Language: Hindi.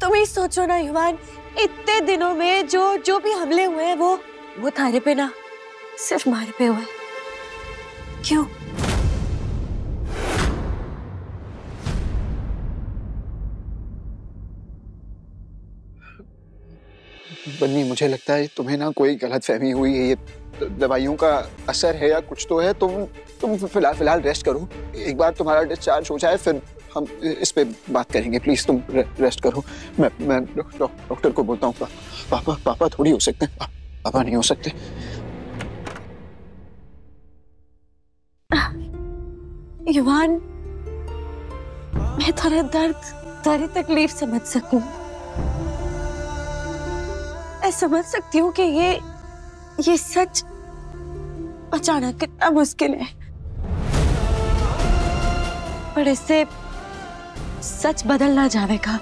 तुम ही सोचो ना, युवान। इतने दिनों में जो जो भी हमले हुए हैं, वो वो थारे पे ना, सिर्फ़ मारे पे हुए। क्यों? बन्नी, मुझे लगता है तुम्हें ना कोई गलत फहमी हुई है। ये दवाइयों का असर है या कुछ तो है, तुम तुम फ़िलहाल फ़िलहाल रेस्ट करो। एक बार तुम्हारा डिस्चार्ज हो जाए, फिर हम इस पे बात करेंगे। प्लीज़ तुम रे, रेस्ट करो। मैं मैं डॉक्टर को बोलता हूँ पा, पापा पापा थोड़ी हो सकते हैं। पा, पापा नहीं हो सकते। युवान मैं थोड़ा दर्द तेरी तकलीफ़ समझ सकूँ। मैं समझ सकती हूँ कि ये ये सच बचाना कितना मुश्किल है। पर इससे सच बदल ना जाएगा